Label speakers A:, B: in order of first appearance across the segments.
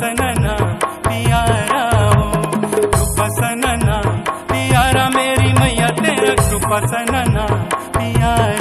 A: सनना प्यारा
B: कृपा सनना प्यारा मेरि मैया तेरा कृपा सनना पियारा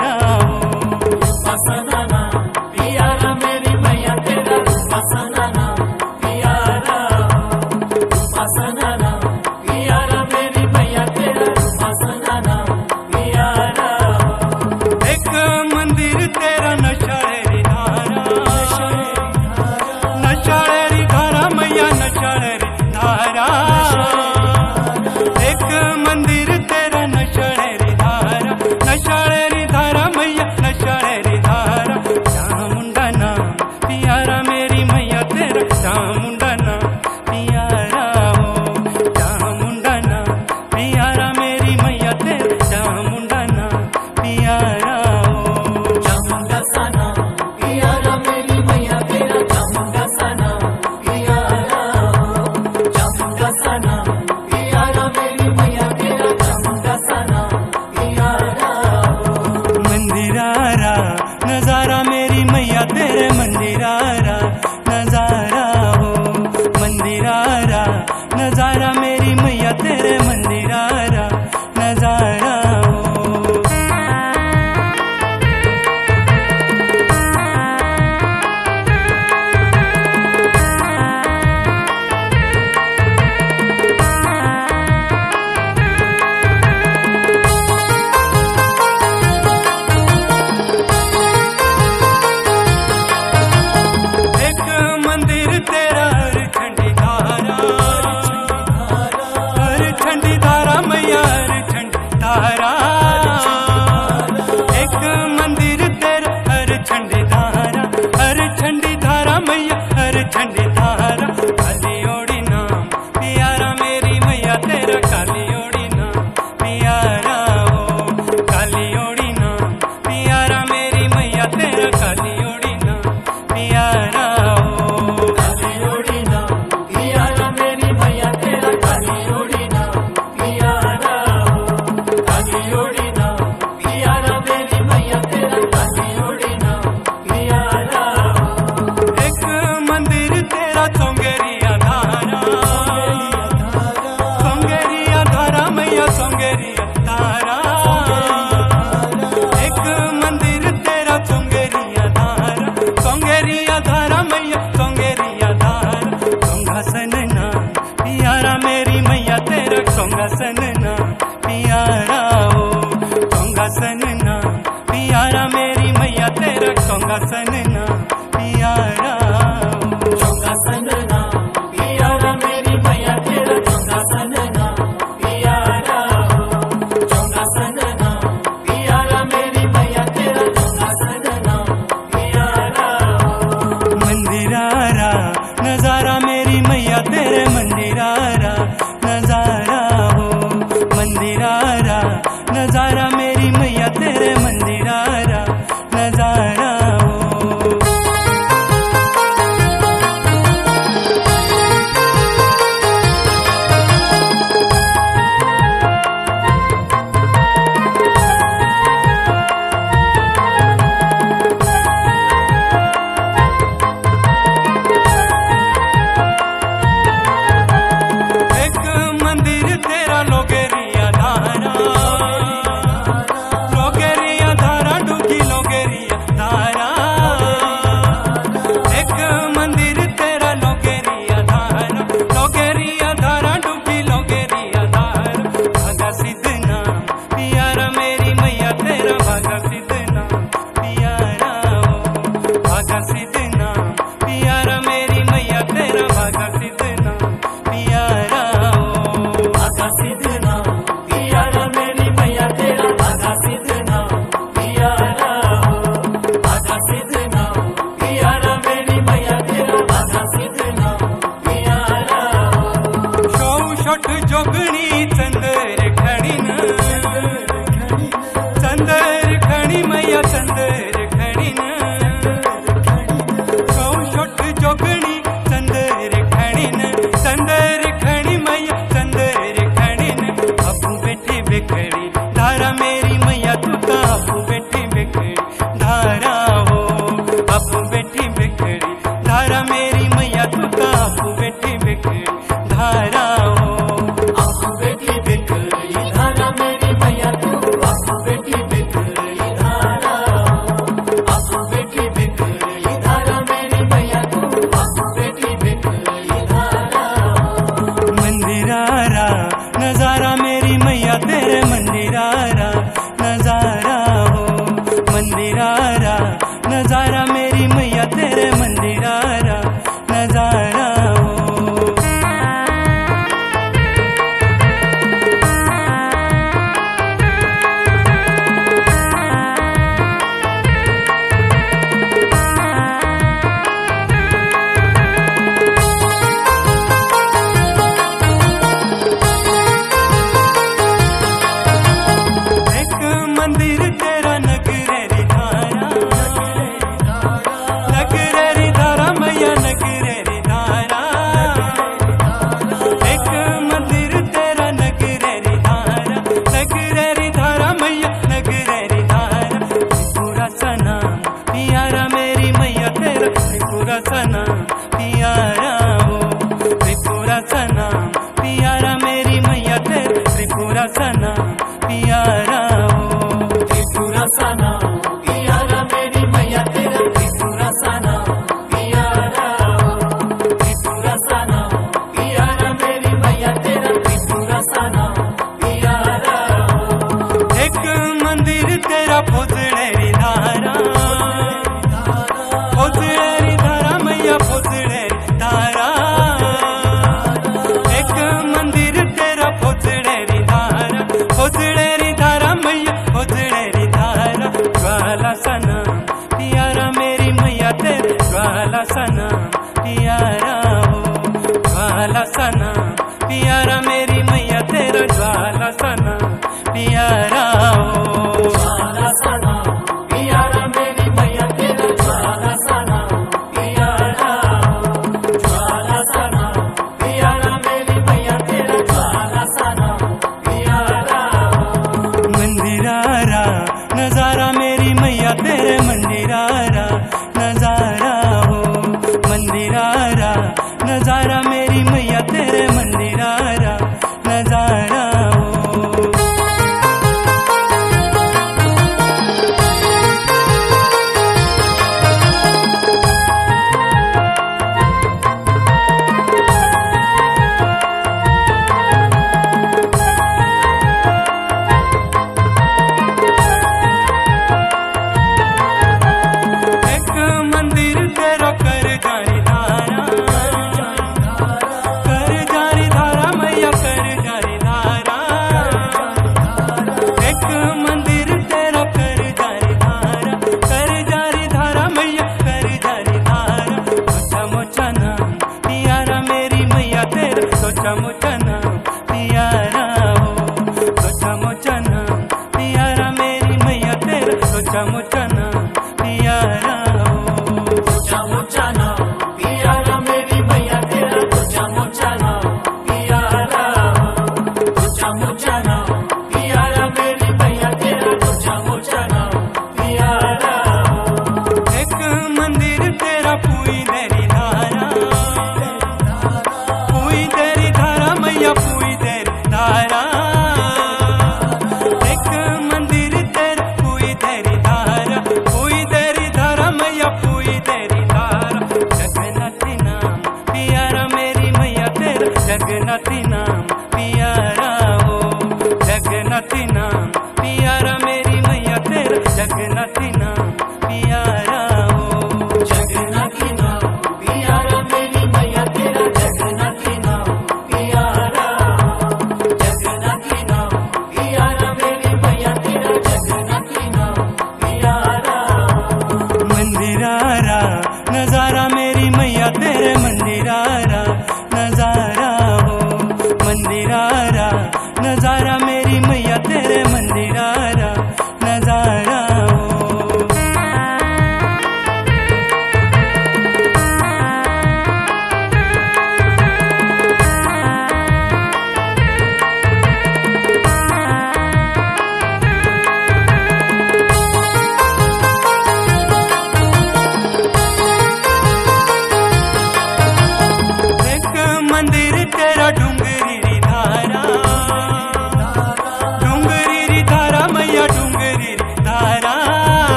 B: तोंगा सनना पियारा ओ तोंगा सनना पियारा
A: मेरी मैया तेरा
B: तोंगा सनना।
A: कंदर खड़ी ना
B: मंदिरात जगनति नाम पियारा हो। जगनति नाम पियारा मेरी मैया तेरा जगनति नाम।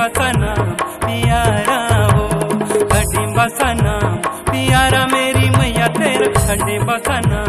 B: बसना प्यारा हो। खड़ी बसना प्यारा मेरी मैया तेरा खड़ी बसना